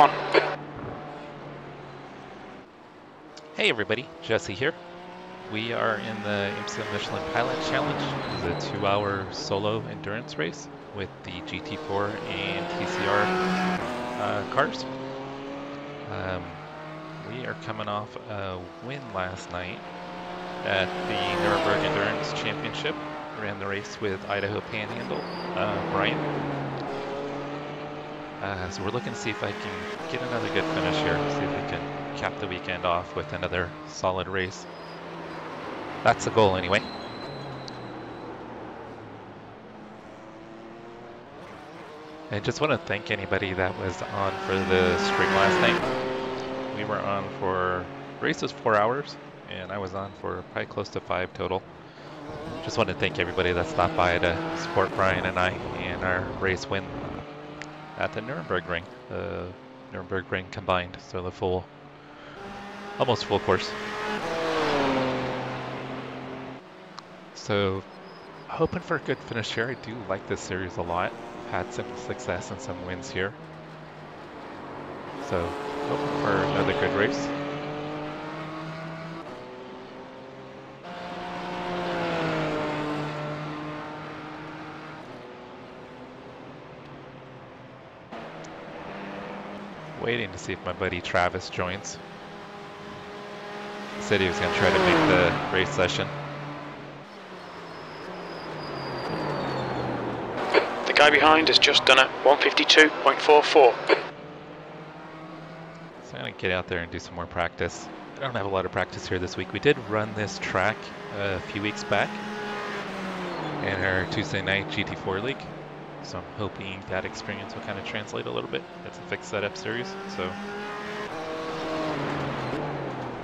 One. Hey everybody, Jesse here. We are in the IMSA Michelin Pilot Challenge. It's a two-hour solo endurance race with the GT4 and TCR uh, cars. Um, we are coming off a win last night at the Nürburg Endurance Championship. Ran the race with Idaho Panhandle, uh, Brian. Uh, so we're looking to see if I can get another good finish here, see if we can cap the weekend off with another solid race. That's the goal anyway. I just want to thank anybody that was on for the stream last night. We were on for, race was four hours, and I was on for probably close to five total. Just want to thank everybody that stopped by to support Brian and I in our race win at the Nürburgring, the Nürburgring combined, so the full, almost full course. So, hoping for a good finish here. I do like this series a lot. Had some success and some wins here. So, hoping for another good race. Waiting to see if my buddy Travis joins. He said he was going to try to make the race session. The guy behind has just done a 152.44. So I'm going to get out there and do some more practice. I don't have a lot of practice here this week. We did run this track a few weeks back in our Tuesday night GT4 League. So I'm hoping that experience will kind of translate a little bit. It's a fixed setup series, so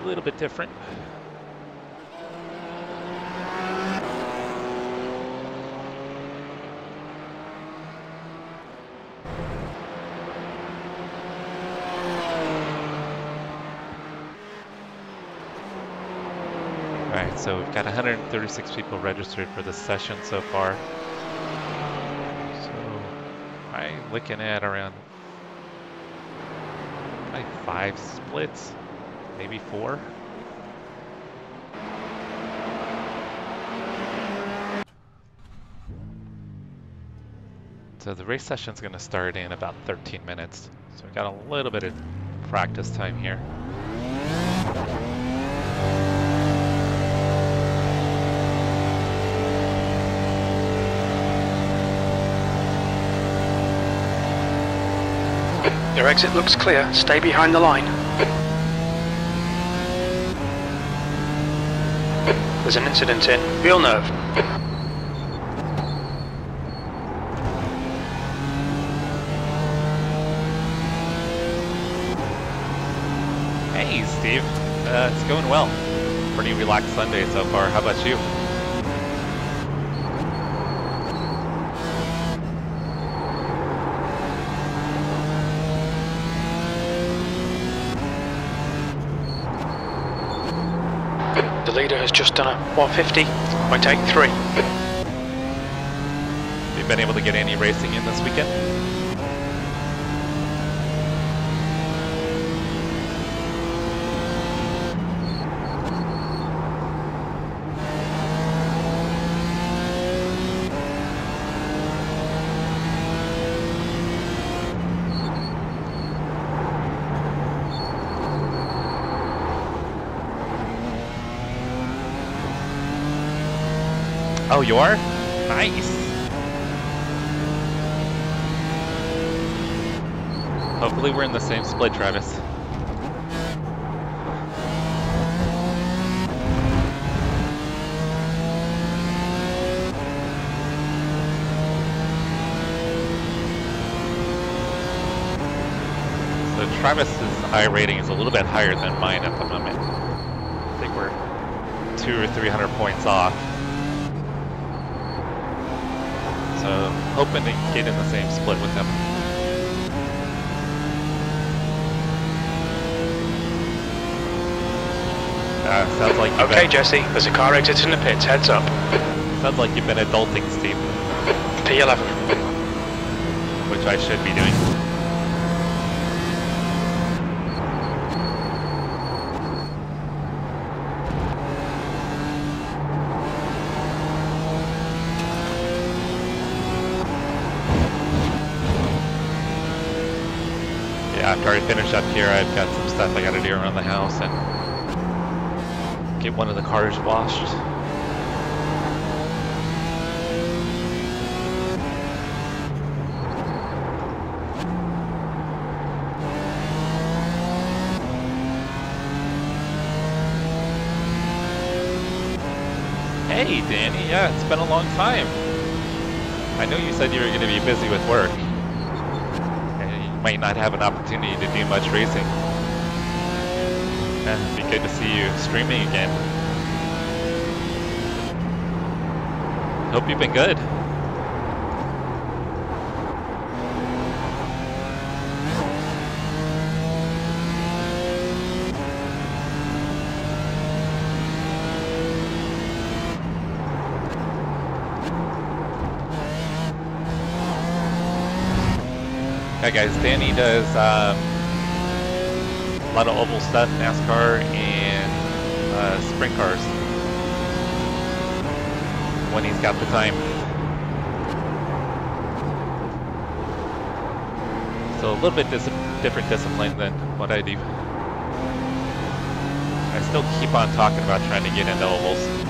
a little bit different. Alright, so we've got 136 people registered for this session so far. So Looking at around like five splits, maybe four. So the race session is going to start in about 13 minutes. So we've got a little bit of practice time here. Your exit looks clear. Stay behind the line. There's an incident in Villeneuve. Hey, Steve. Uh, it's going well. Pretty relaxed Sunday so far. How about you? The leader has just done a 150.83. Have you been able to get any racing in this weekend? Oh, you are? Nice. Hopefully we're in the same split, Travis. So Travis's iRating is a little bit higher than mine at the moment. I think we're two or three hundred points off. So hoping to get in the same split with him. Uh, sounds like you've Okay, been, Jesse, there's a car exiting the pits. Heads up. sounds like you've been adulting, Steve, P11. which I should be doing. Yeah, up here, I've got some stuff I gotta do around the house and get one of the cars washed. Hey, Danny. Yeah, it's been a long time. I know you said you were going to be busy with work. Might not have an opportunity to do much racing. It'd be good to see you streaming again. Hope you've been good. Hi guys, Danny does um, a lot of oval stuff, NASCAR and uh, sprint cars when he's got the time. So a little bit dis different discipline than what I do. I still keep on talking about trying to get into ovals.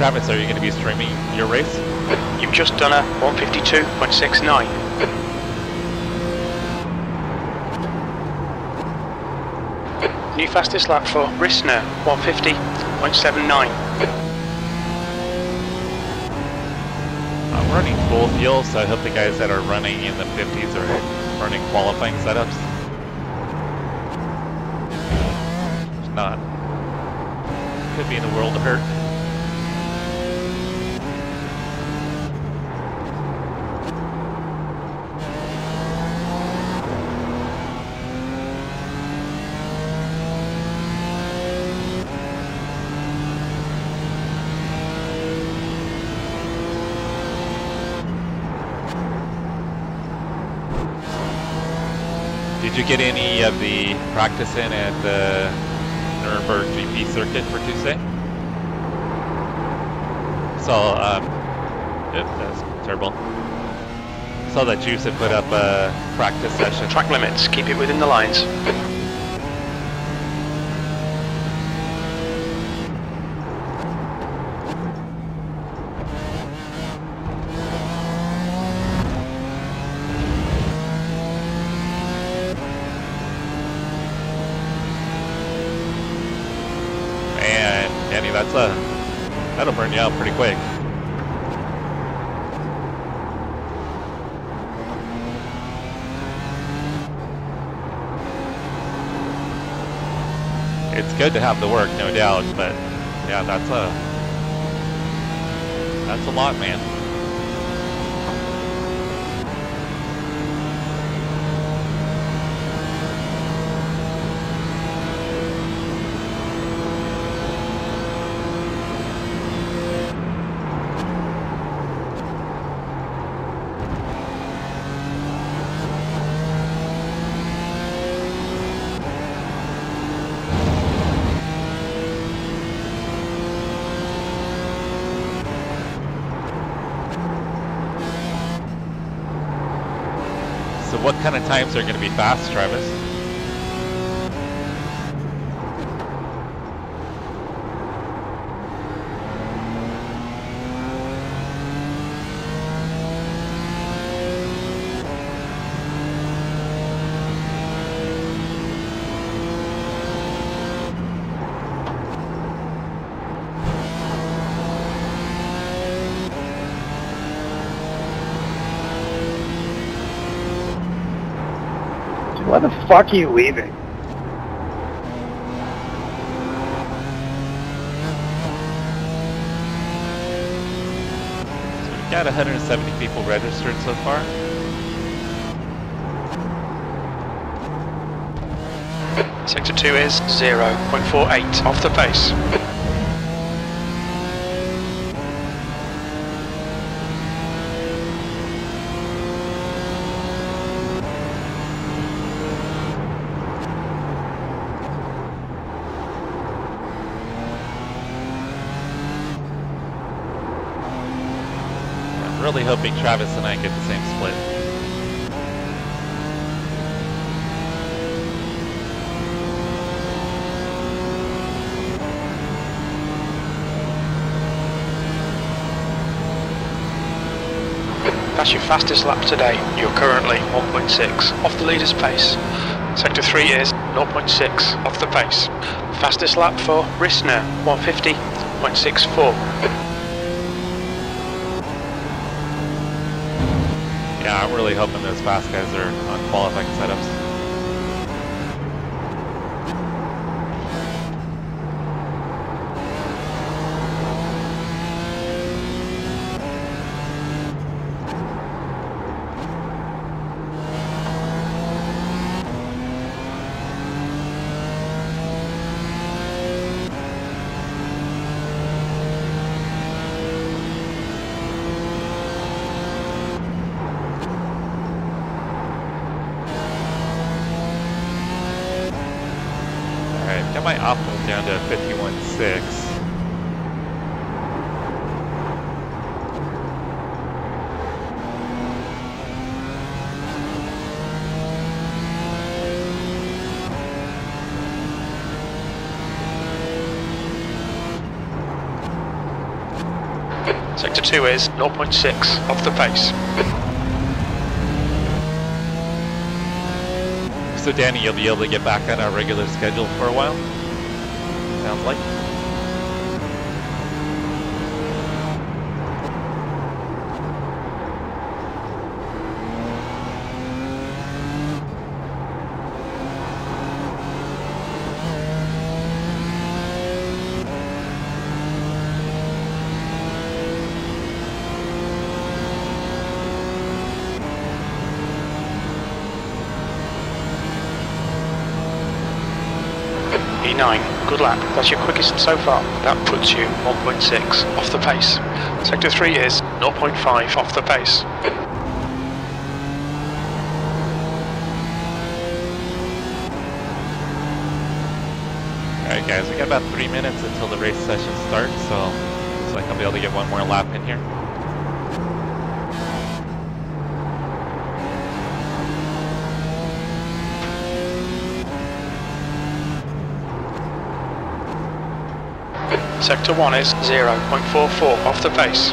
Travis, are you going to be streaming your race? You've just done a 152.69. New fastest lap for Rissner, 150.79. I'm running full fuel, so I hope the guys that are running in the 50s are running qualifying setups. If not, could be in the world of hurt. Did you get any of the practice in at the Nürburg GP circuit for Tuesday? Saw, um, that's terrible. Saw that Juice had put up a practice session. Track limits, keep it within the lines. That's a, that'll burn you out pretty quick. It's good to have the work, no doubt, but yeah, that's a, that's a lot, man. So what kind of times are going to be fast, Travis? Why the fuck are you leaving? So we've got 170 people registered so far. Sector 2 is 0.48 off the pace. Really hoping Travis and I get the same split. That's your fastest lap today. You're currently 1.6 off the leader's pace. Sector 3 is 0.6 off the pace. Fastest lap for Rissner, 150.64. Yeah, I'm fast guys are on qualifying setups. Alright, got my optimal down to 51.6. Sector 2 is 0.6 off the pace. So Danny, you'll be able to get back on our regular schedule for a while? Sounds like. E9, good lap. That's your quickest so far. That puts you 1.6 off the pace. Sector 3 is 0.5 off the pace. Alright guys, we got about three minutes until the race session starts, so looks like I'll be able to get one more lap in here. Sector 1 is 0.44 off the pace.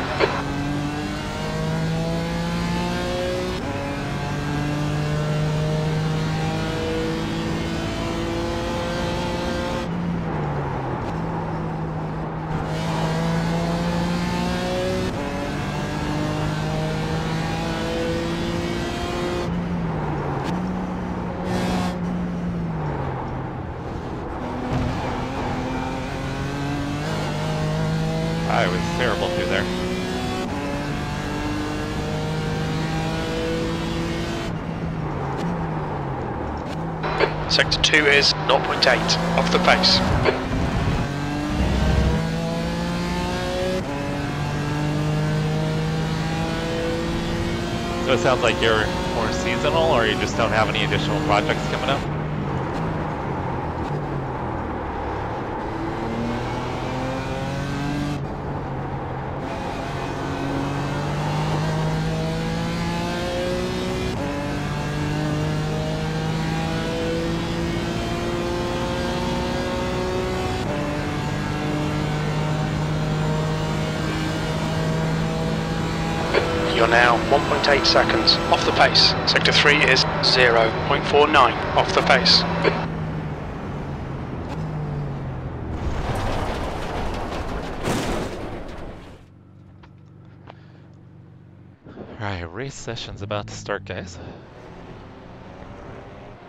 I was terrible through there. Sector 2 is 0.8 off the pace. So it sounds like you're more seasonal or you just don't have any additional projects coming up? You're now 1.8 seconds off the pace. Sector 3 is 0.49 off the pace. Alright, race session's about to start, guys.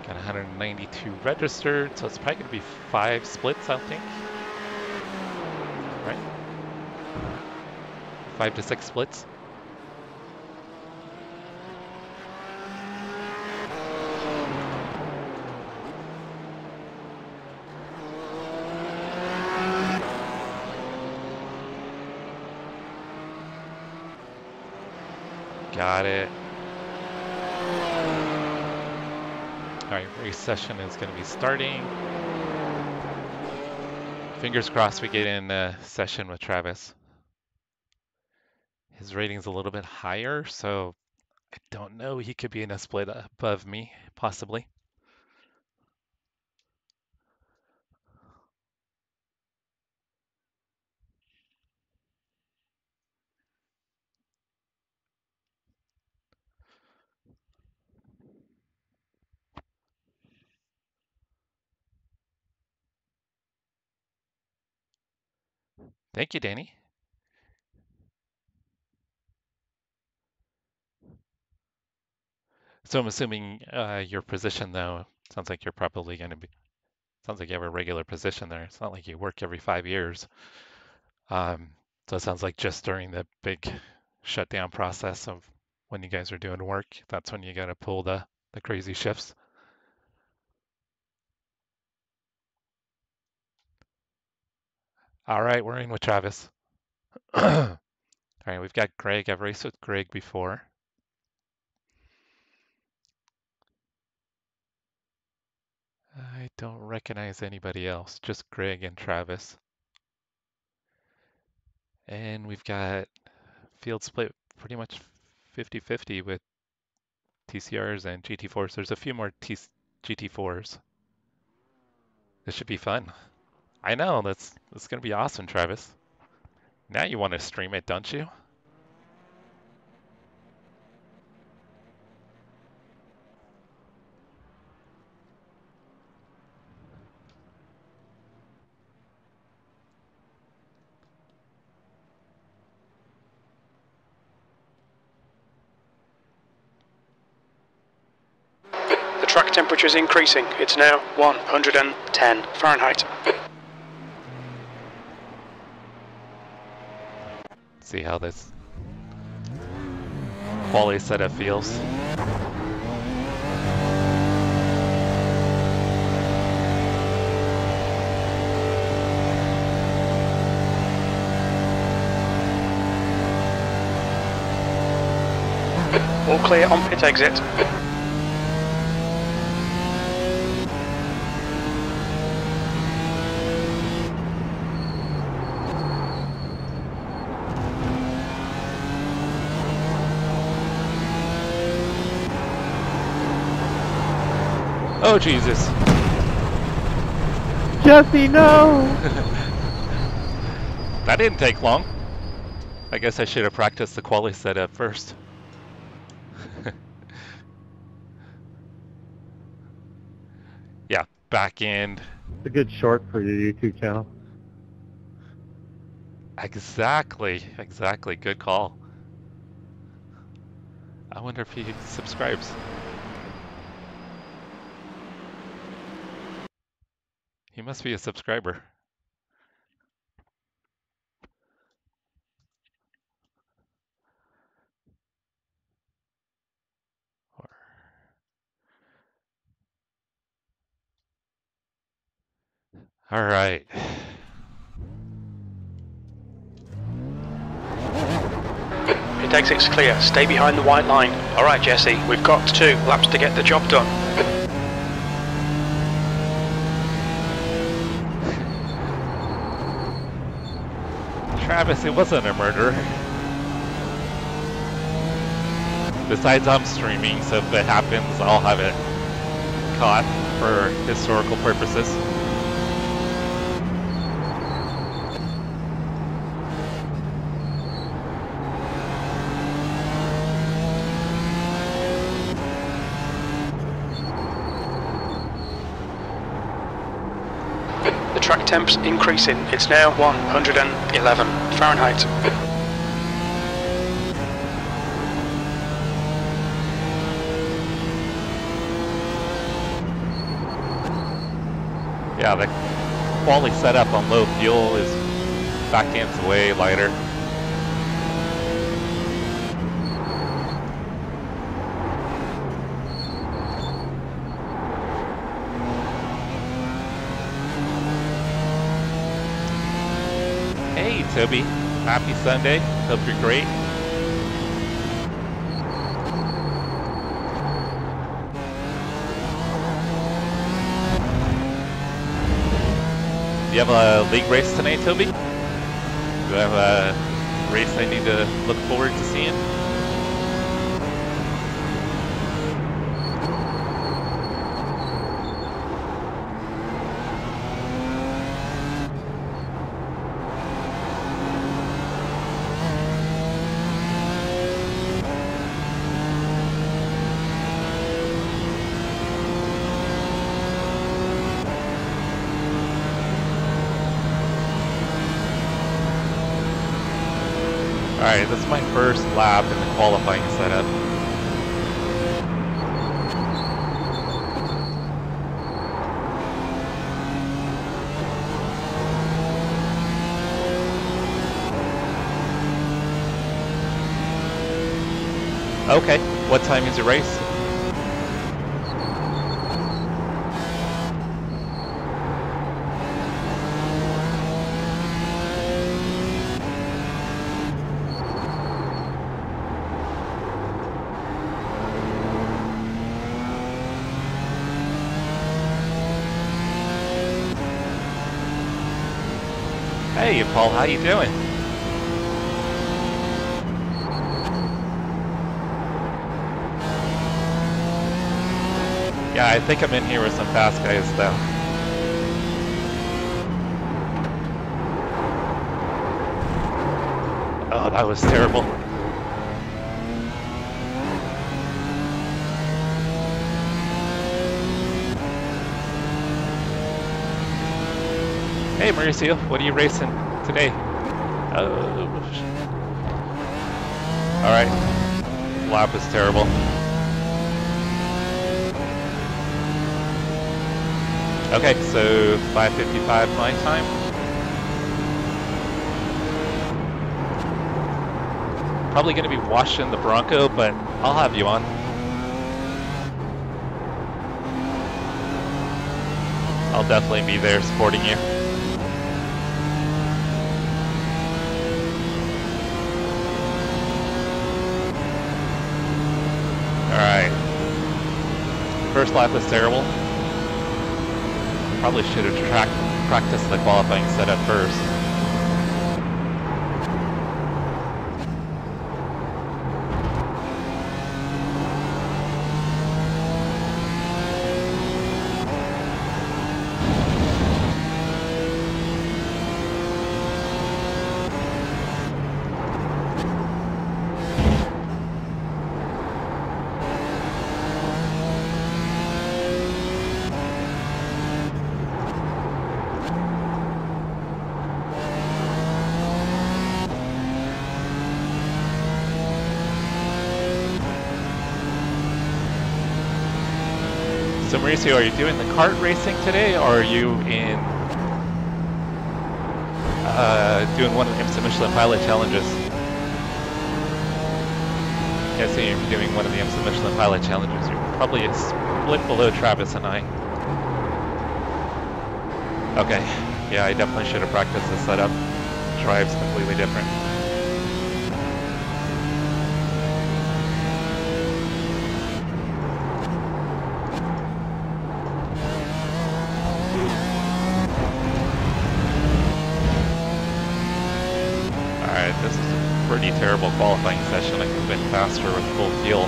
Got 192 registered, so it's probably gonna be five splits, I think. Right? Five to six splits. Got it. Alright, race session is going to be starting. Fingers crossed we get in a session with Travis. His rating's a little bit higher, so I don't know. He could be in a split above me, possibly. Thank you, Danny. So I'm assuming uh, your position, though, sounds like you're probably going to be, sounds like you have a regular position there. It's not like you work every five years. Um, so it sounds like just during the big shutdown process of when you guys are doing work, that's when you got to pull the, the crazy shifts. All right, we're in with Travis. All right, we've got Greg. I've raced with Greg before. I don't recognize anybody else, just Greg and Travis. And we've got field split pretty much 50-50 with TCRs and GT4s. There's a few more T GT4s. This should be fun. I know, that's that's gonna be awesome, Travis. Now you want to stream it, don't you? The track temperature is increasing. It's now 110 Fahrenheit. See how this quali setup feels. All clear on pit exit. Oh Jesus! Jesse, no! That didn't take long. I guess I should have practiced the quali setup first. yeah, back end. It's a good short for your YouTube channel. Exactly, exactly. Good call. I wonder if he subscribes. He must be a subscriber. All right. Pit exit's clear. Stay behind the white line. All right, Jesse. We've got two laps to get the job done. It wasn't a murder. Besides, I'm streaming, so if it happens, I'll have it caught for historical purposes. The track temp's increasing. It's now 111 Fahrenheit. Yeah, the quali setup on low fuel is back end's way lighter. Hey, Toby. Happy Sunday. Hope you're great. Do you have a league race tonight, Toby? Do you have a race I need to look forward to seeing? Alright, this is my first lap in the qualifying setup. Okay, time race? Hey, Paul, how you doing? Yeah, I think I'm in here with some fast guys, though. Oh, that was terrible. Hey Mauricio, what are you racing today? Oh. Alright. Lap is terrible. Okay, so 5.55 my time. Probably going to be washing the Bronco, but I'll have you on. I'll definitely be there supporting you. Alright. First lap was terrible. Probably should have tracked, practiced the qualifying setup first. Mauricio, are you doing the kart racing today, or are you in uh, doing one of the IMSA Michelin Pilot Challenges? Yeah, so you're doing one of the IMSA Michelin Pilot Challenges. You're probably a split below Travis and I. Okay, yeah, I definitely should have practiced the setup. Drive's completely different. Alright, this is a pretty terrible qualifying session. I could have been faster with full fuel.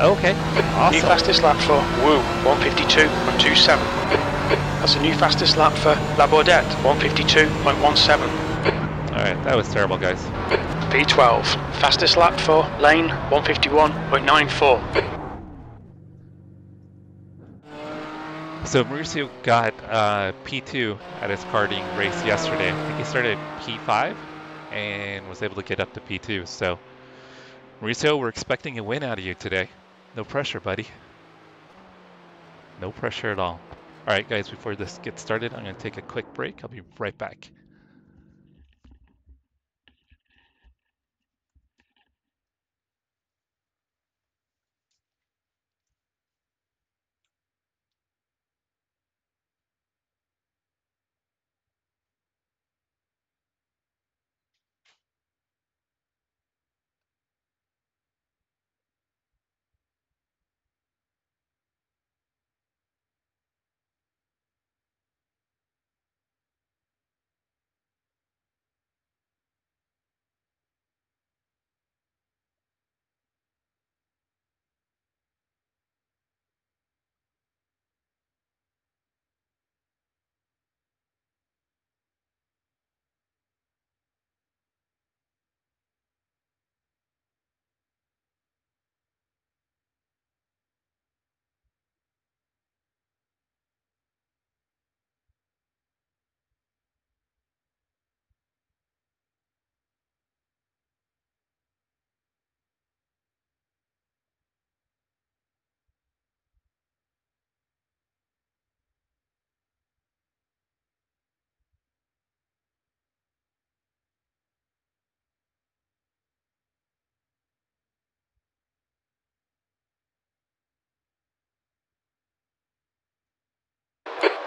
Okay, New fastest lap for Wu, 152.27. That's the new fastest lap for Labordette, 152.17. Alright, that was terrible, guys. P12, fastest lap for Lane, 151.94. So Mauricio got uh, P2 at his karting race yesterday. I think he started P5 and was able to get up to P2. So Mauricio, we're expecting a win out of you today. No pressure, buddy. No pressure at all. All right, guys, before this gets started, I'm going to take a quick break. I'll be right back.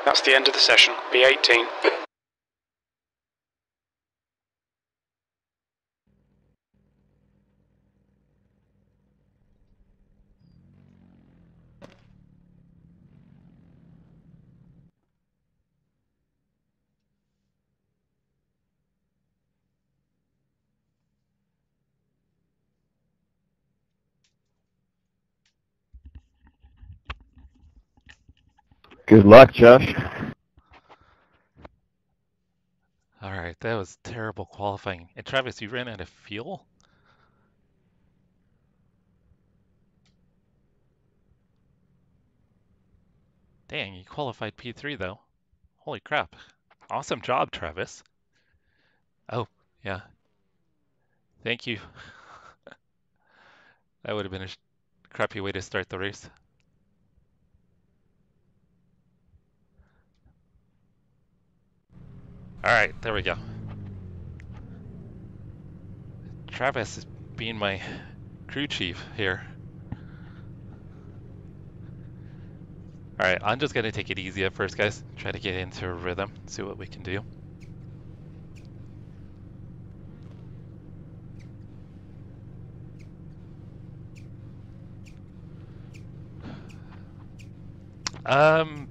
That's the end of the session. B18. Good luck, Josh. All right, that was terrible qualifying. And Travis, you ran out of fuel? Dang, you qualified P3 though. Holy crap. Awesome job, Travis. Oh, yeah. Thank you. that would have been a crappy way to start the race. All right, there we go. Travis is being my crew chief here. All right, I'm just gonna take it easy at first, guys. Try to get into a rhythm, see what we can do. Um,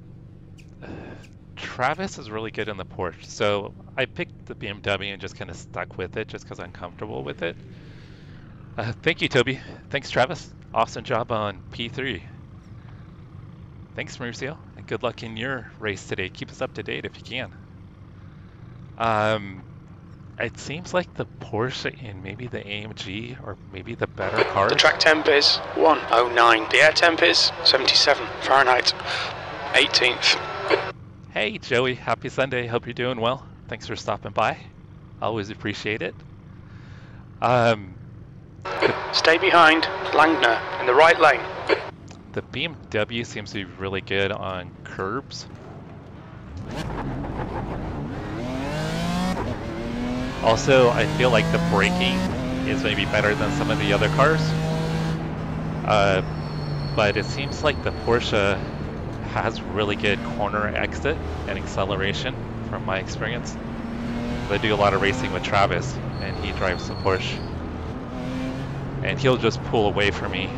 Travis is really good in the Porsche, so I picked the BMW and just kind of stuck with it just because I'm comfortable with it. Uh, thank you, Toby. Thanks, Travis. Awesome job on P3. Thanks, Mauricio, and good luck in your race today. Keep us up to date if you can. Um, it seems like the Porsche and maybe the AMG or maybe the better car. The track temp is 109. The air temp is 77 Fahrenheit. 18th. Hey, Joey. Happy Sunday. Hope you're doing well. Thanks for stopping by. Always appreciate it. Um, Stay behind Langner in the right lane. the BMW seems to be really good on curbs. Also, I feel like the braking is maybe better than some of the other cars. Uh, but it seems like the Porsche has really good corner exit and acceleration from my experience. I do a lot of racing with Travis and he drives the Porsche. And he'll just pull away from me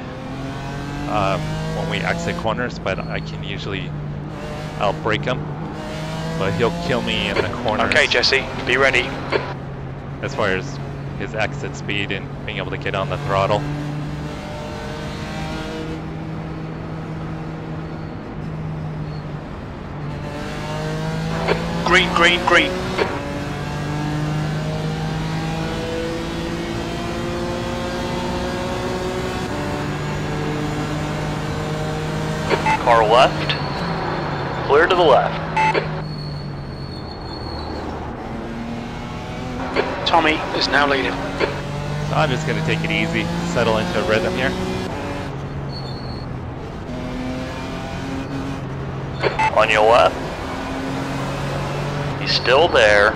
um, when we exit corners, but I can usually outbrake him. But he'll kill me in the corners Okay, Jesse, be ready. as far as his exit speed and being able to get on the throttle. Green, green, green. Car left. Clear to the left. Tommy is now leading. So I'm just going to take it easy, settle into a rhythm here. On your left. He's still there.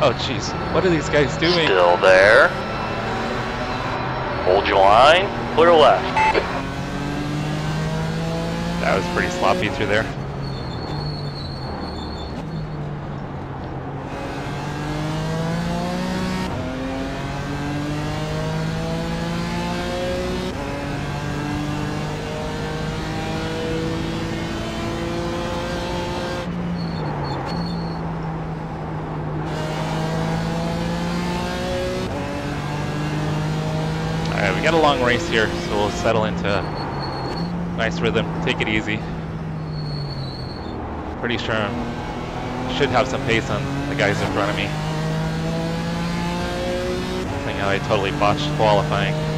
Oh jeez, what are these guys doing? Still there. Hold your line. Clear left. That was pretty sloppy through there. Got a long race here, so we'll settle into a nice rhythm. Take it easy. Pretty sure I should have some pace on the guys in front of me. Seeing how I totally botched qualifying.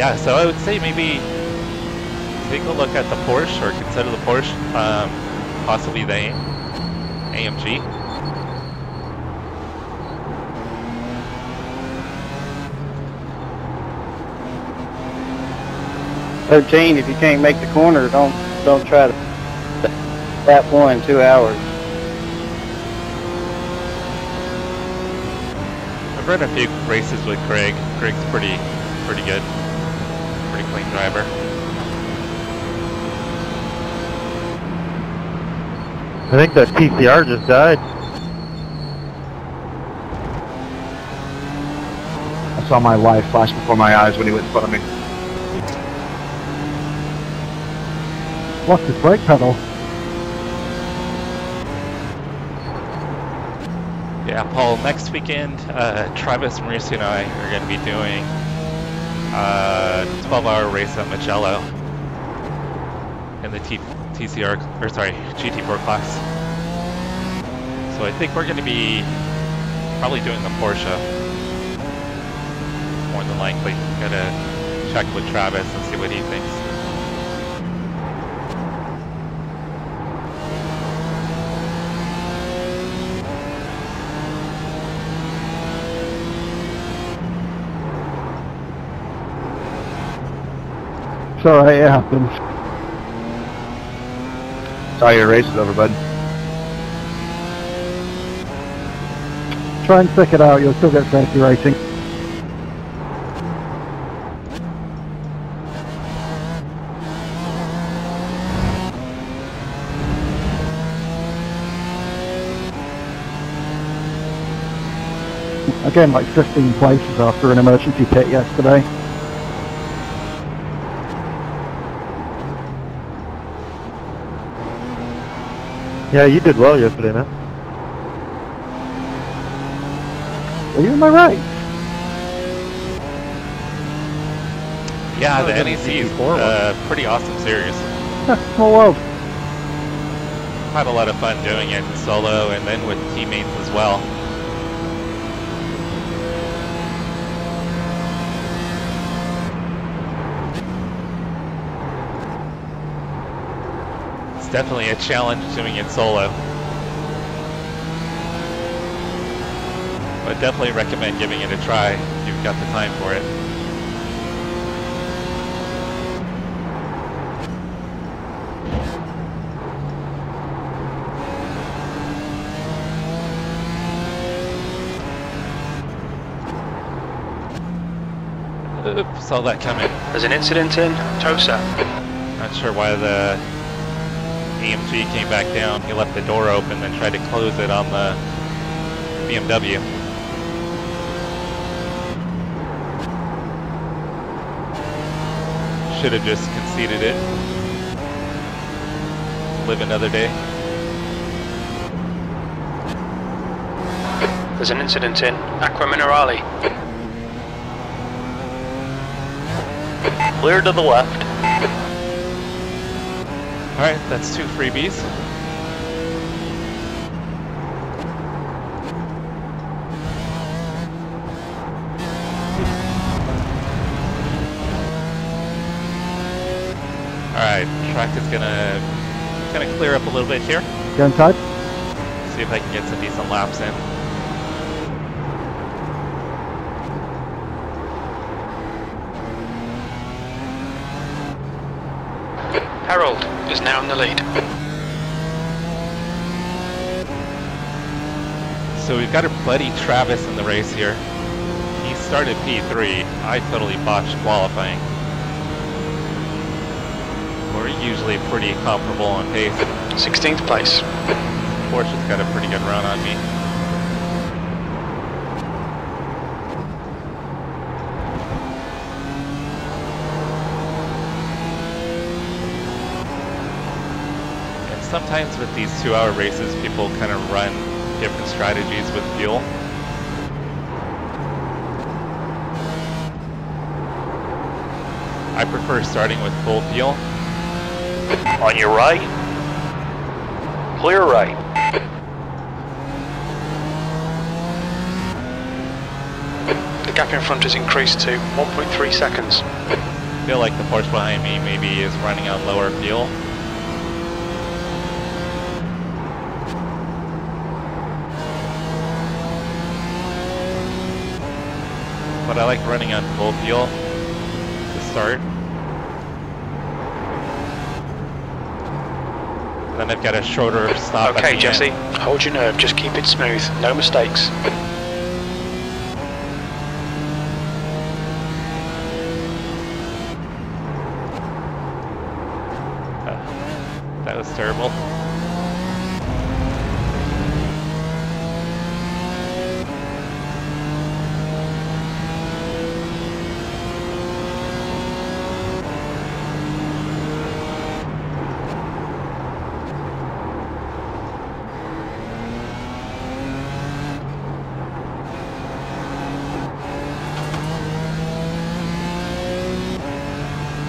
Yeah, so I would say maybe take a look at the Porsche or consider the Porsche, um, possibly the AMG. Thirteen, if you can't make the corner, don't don't try to that one in two hours. I've run a few races with Craig. Craig's pretty, pretty good. Pretty clean driver. I think that TCR just died. I saw my life flash before my eyes when he went in front of me. Lost his brake pedal. Yeah, Paul, next weekend, uh, Travis, Mauricio, and I are going to be doing Uh, a 12-hour race at Mugello in the T TCR, or sorry, GT4 class. So I think we're going to be probably doing the Porsche, more than likely. Gotta check with Travis and see what he thinks. It's alright, it happens. Sorry your race is over, bud. Try and stick it out, you'll still get safety rating. Again, like 15 places after an emergency pit yesterday. Yeah, you did well yesterday, man. Are you in my right? Yeah, Oh, the the NEC is uh, pretty awesome series. Small world. Had a lot of fun doing it solo and then with teammates as well. Definitely a challenge doing it solo. But definitely recommend giving it a try if you've got the time for it. Oops, saw that coming. There's an incident in Tosa. Not sure why the AMG came back down. He left the door open and tried to close it on the BMW. Should have just conceded it. Live another day. There's an incident in Acque Minerali. Clear to the left. Alright, that's two freebies. Alright, track is gonna gonna clear up a little bit here. Go inside. See if I can get some decent laps in. Harold is now in the lead. So we've got our buddy Travis in the race here. He started P3. I totally botched qualifying. We're usually pretty comparable on pace. 16th place. Porsche's got a pretty good run on me. And sometimes with these two-hour races, people kind of run different strategies with fuel. I prefer starting with full fuel. On your right. Clear right. The gap in front has increased to 1.3 seconds. I feel like the Porsche behind me maybe is running on lower fuel. But I like running on full fuel to start. Then I've got a shorter stop. Okay, Jesse, end. hold your nerve, just keep it smooth, no mistakes. It's terrible.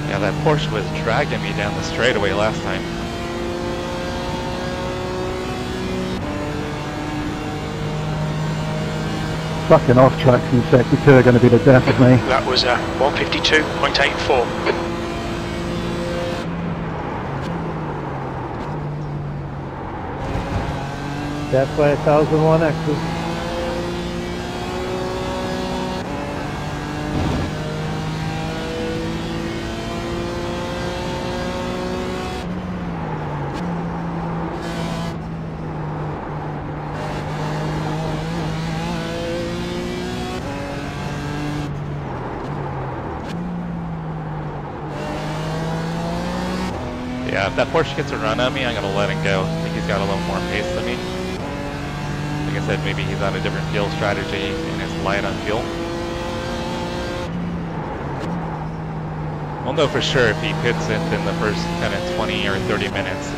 Yeah, that Porsche was dragging me down the straightaway last time. Fucking off tracks in sector two are going to be the death of me. That was uh, 152.84. That's why 1001 X's. Yeah, if that Porsche gets a run on me, I'm gonna let him go. I think he's got a little more pace than me. Like I said, maybe he's on a different fuel strategy and is light on fuel. We'll know for sure if he pits it in the first kind of 20 or 30 minutes.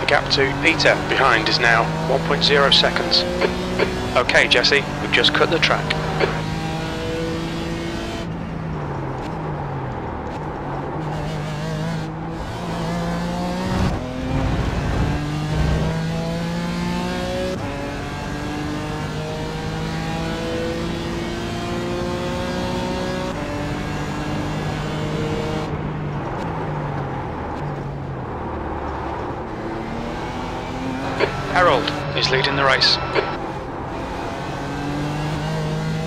The gap to Peter behind is now 1.0 seconds. Okay, Jesse, we've just cut the track. Harold is leading the race.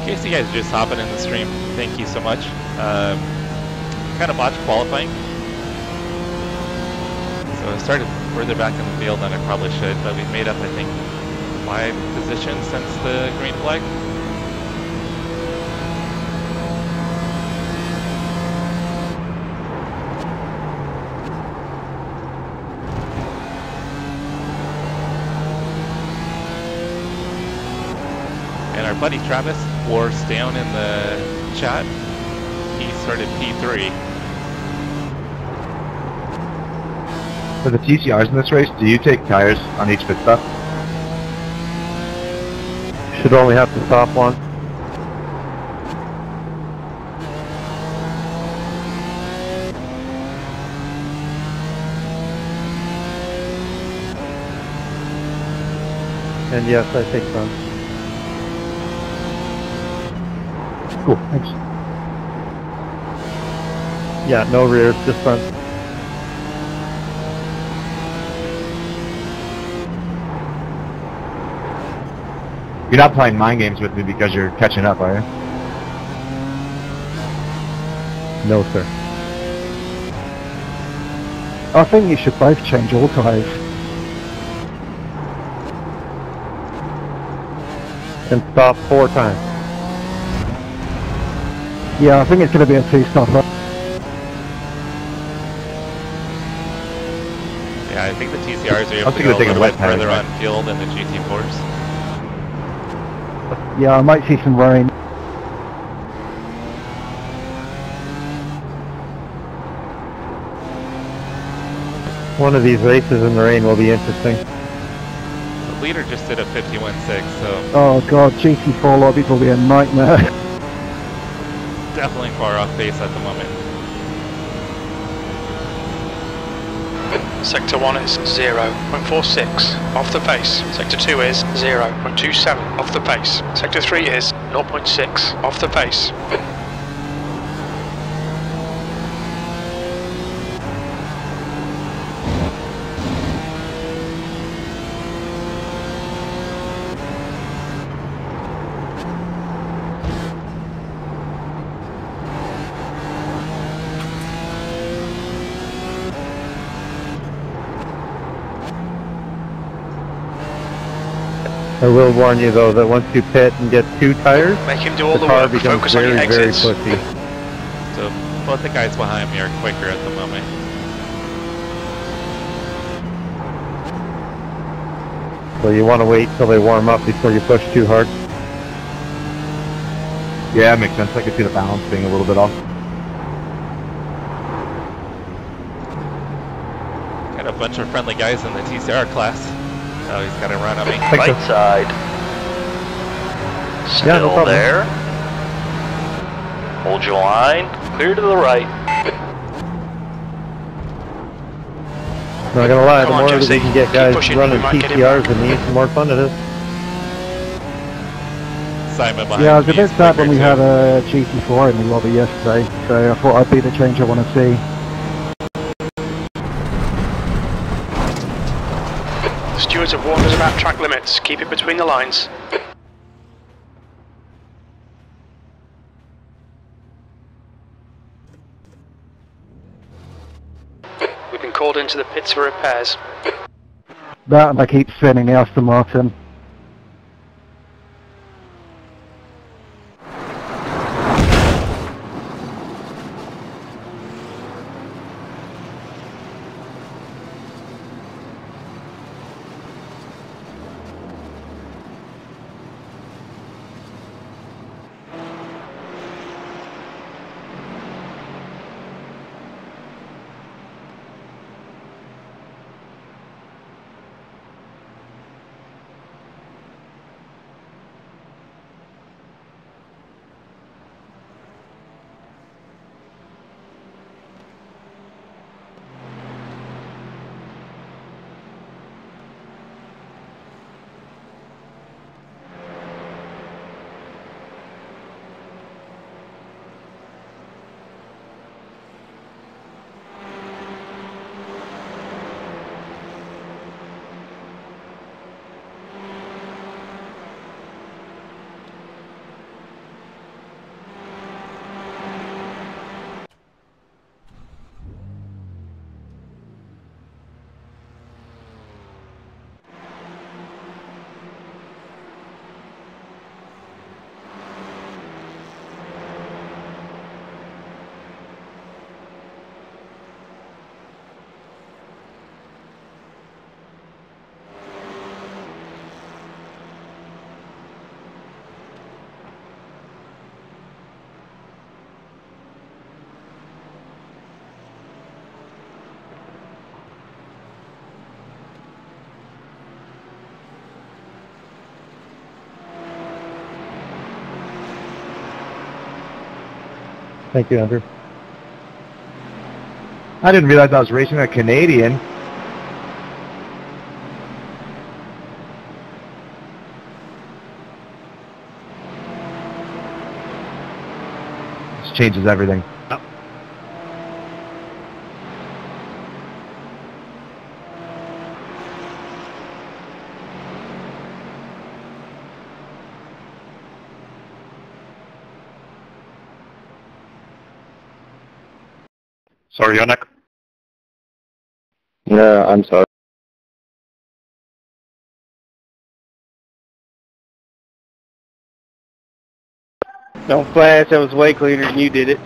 In case you guys are just hopping in the stream, thank you so much. Um, kind of botched qualifying. So I started further back in the field than I probably should, but we've made up, I think, five positions since the green flag. Buddy Travis Wars down in the chat. He started P3. For the TCRs in this race, do you take tires on each pit stop? Should only have to stop one. And yes, I take some. Cool, thanks. Yeah, no rear, just front. You're not playing mind games with me because you're catching up, are you? No, sir. I think you should both change all tyres. And stop four times. Yeah, I think it's going to be a two-stopper. Yeah, I think the TCRs are able I'm to thinking go of a taking little wet bit further right? on fuel than the GT4s. Yeah, I might see some rain. One of these races in the rain will be interesting. The leader just did a 51.6, so Oh god, GT4 lobbies will be a nightmare. definitely far off base at the moment. Sector 1 is 0.46 off the base. Sector 2 is 0.27 off the base. Sector 3 is 0.6 off the pace. Will warn you though that once you pit and get two tires, Make him do all the the, car work. becomes Focus on very, your very pushy. So both the guys behind me are quicker at the moment. So you want to wait till they warm up before you push too hard. Yeah, it makes sense. I could see the balance being a little bit off. Got a bunch of friendly guys in the TCR class. Oh, he's got to run on me. Think Right so. side. Still Yeah, no problem. there. Hold your line. Clear to the right. Not gonna lie, Come the on, more that Jesse. we can get guys pushing, running we might get him TCRs than me, the more fun it is. Simon behind Yeah, I was a me bit sad when we quicker, had a GT4 in the lobby yesterday, so I thought I'd be the change I want to see. Stewards have warned us about track limits. Keep it between the lines. We've been called into the pits for repairs. That and I keep spinning the Aston Martin. Thank you, Andrew. I didn't realize I was racing a Canadian. This changes everything. Sorry, Yannick. Yeah, I'm sorry. Don't flash, that was way cleaner than you did it.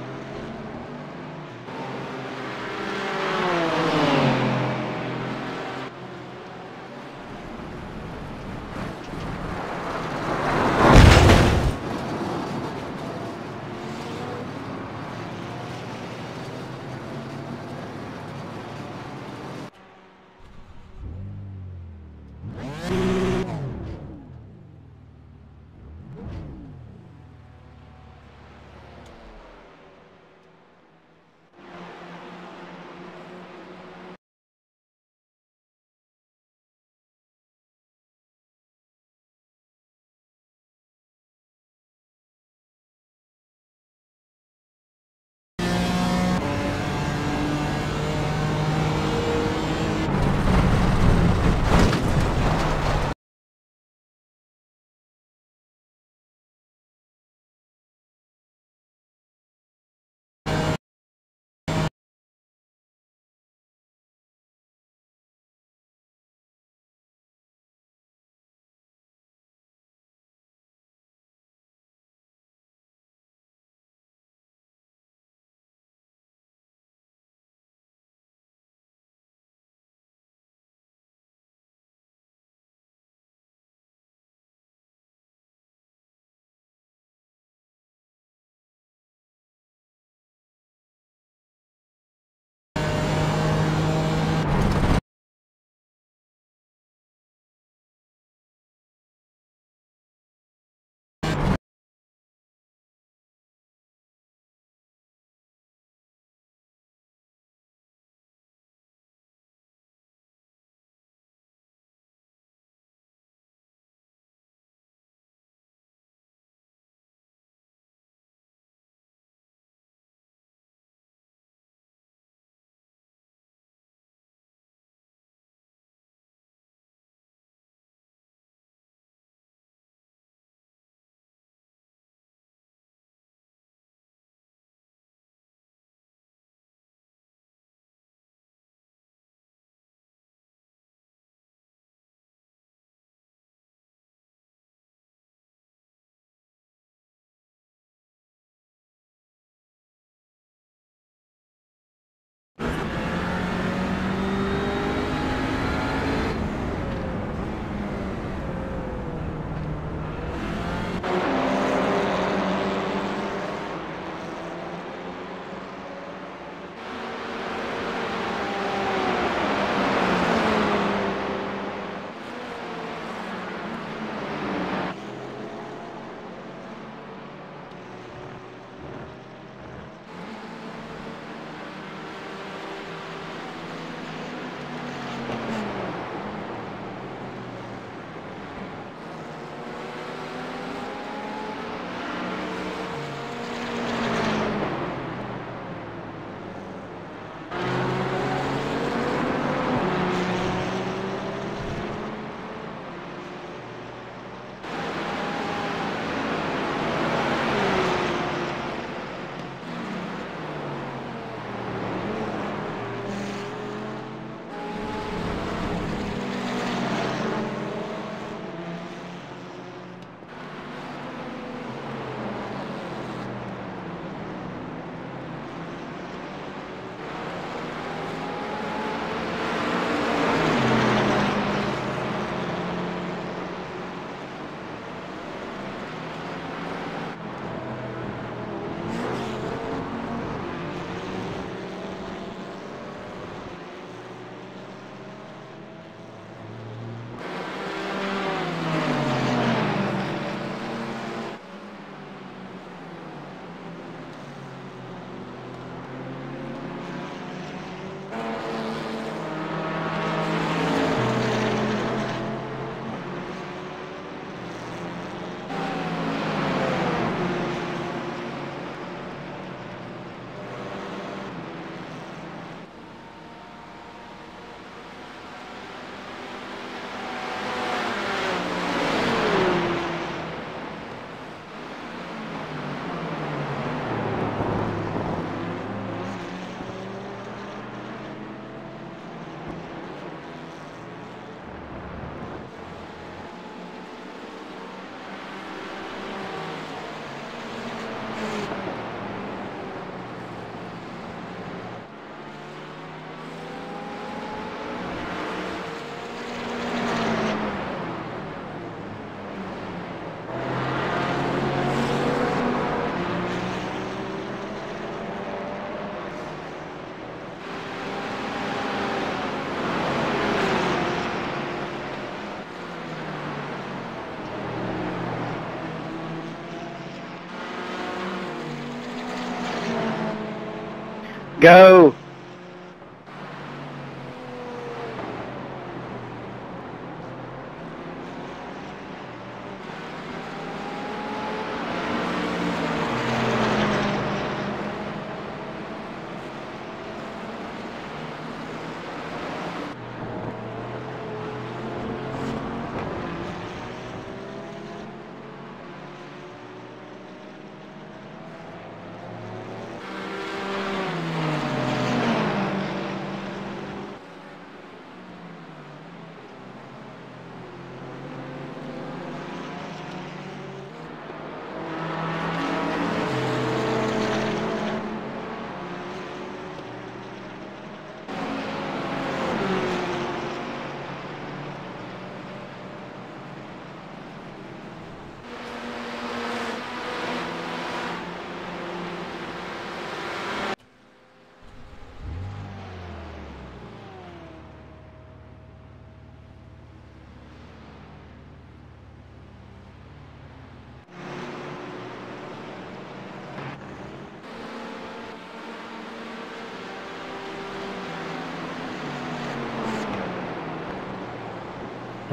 Go.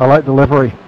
I like delivery.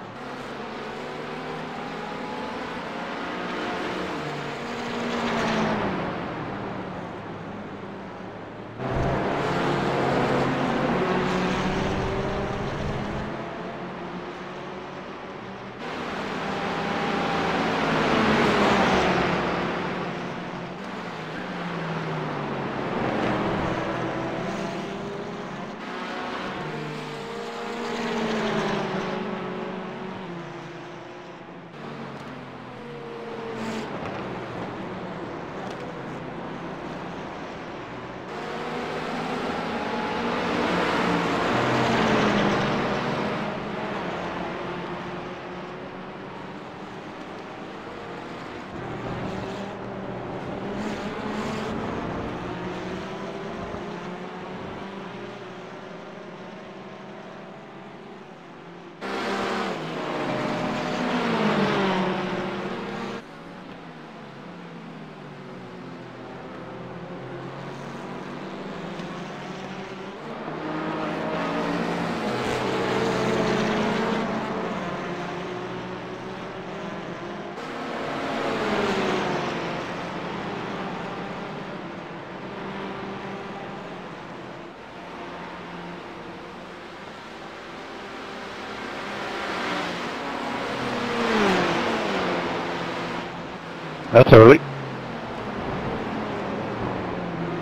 That's early.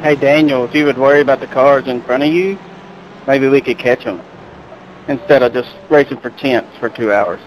Hey Daniel, if you would worry about the cars in front of you, maybe we could catch them instead of just racing for tenths for two hours.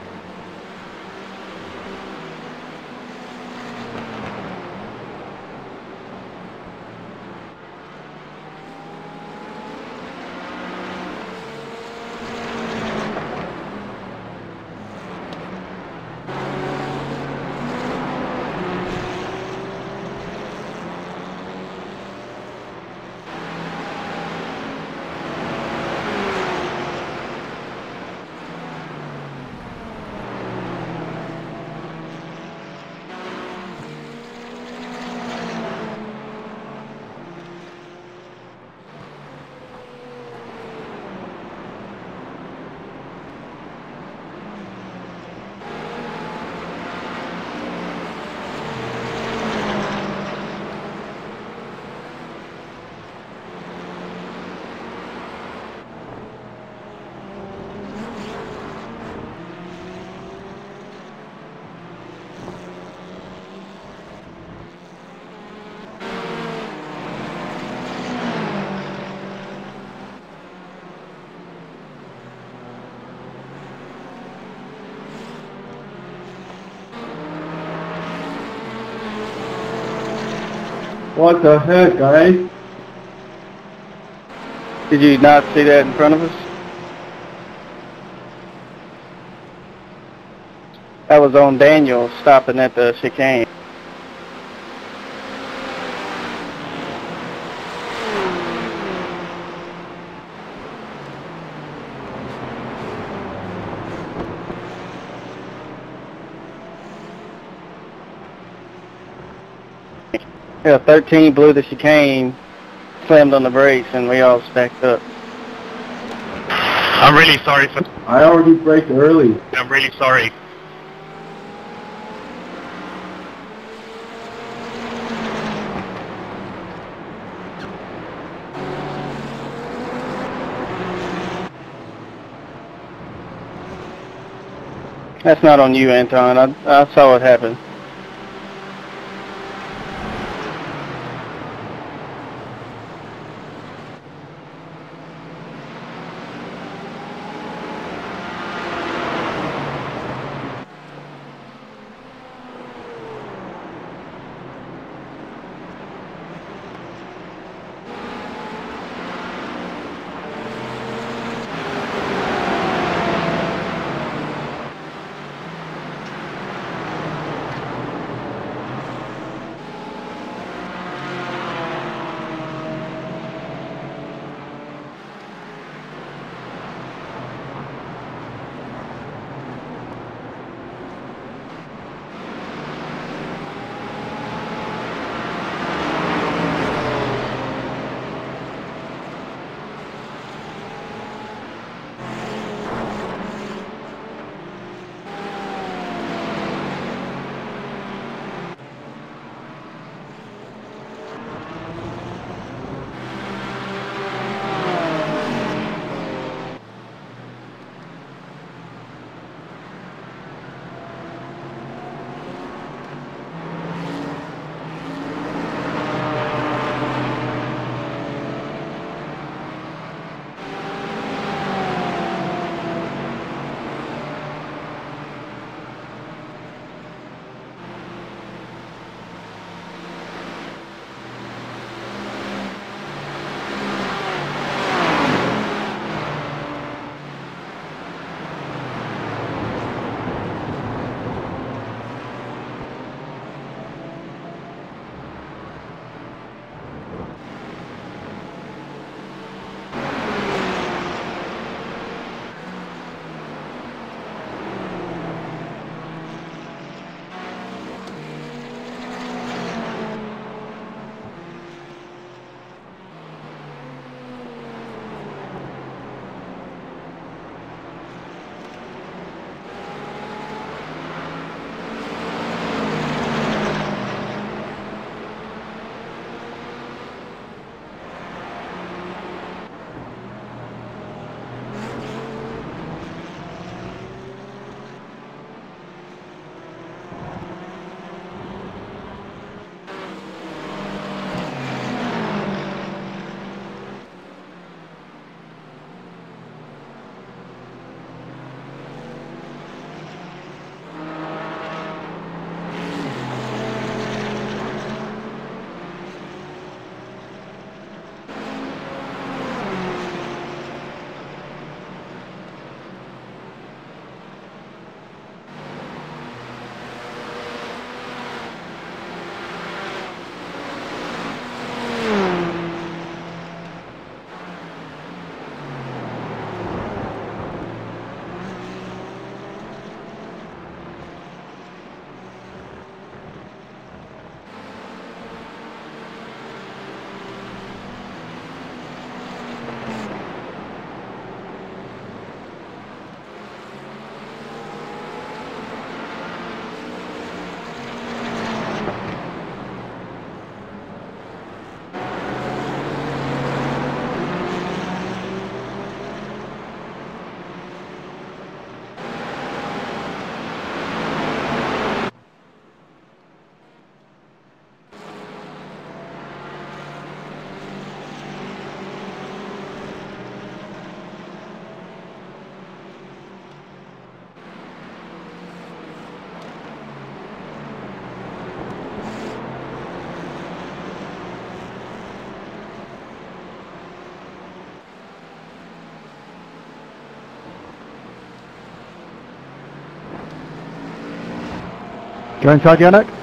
What the heck, guys? Did you not see that in front of us? That was on Daniel stopping at the chicane. Yeah, 13 blew the chicane, slammed on the brakes and we all stacked up. I'm really sorry for. I already braked early. I'm really sorry. That's not on you, Anton. I, I saw it happen. Go inside, Yannick.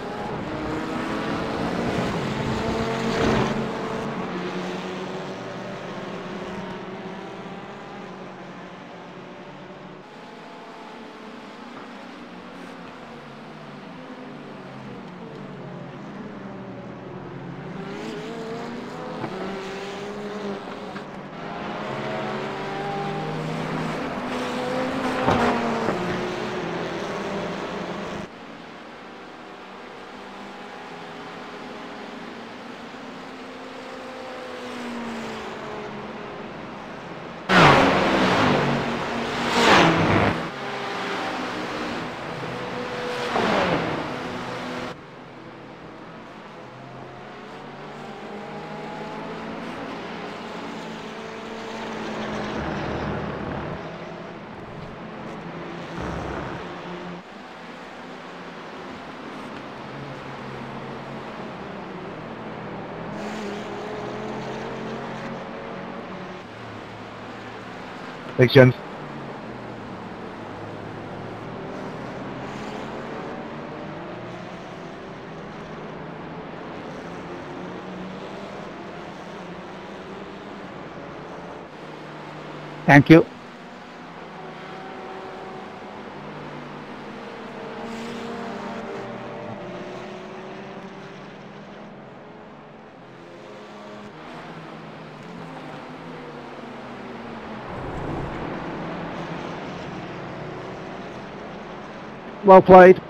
Thanks, Jens. Thank you. Well played.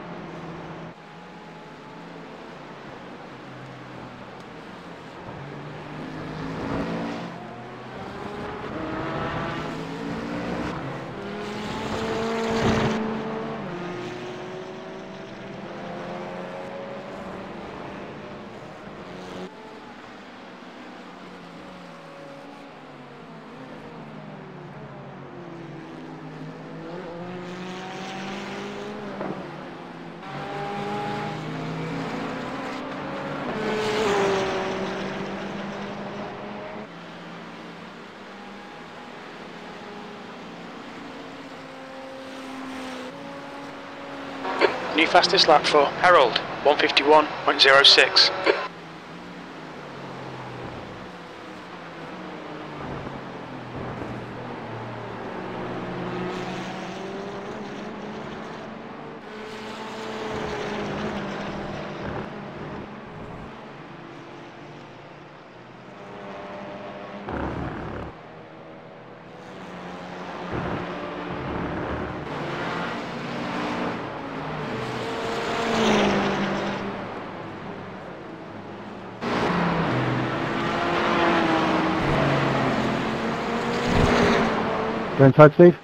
New fastest lap for Harold, 151.06. in touch, Dave?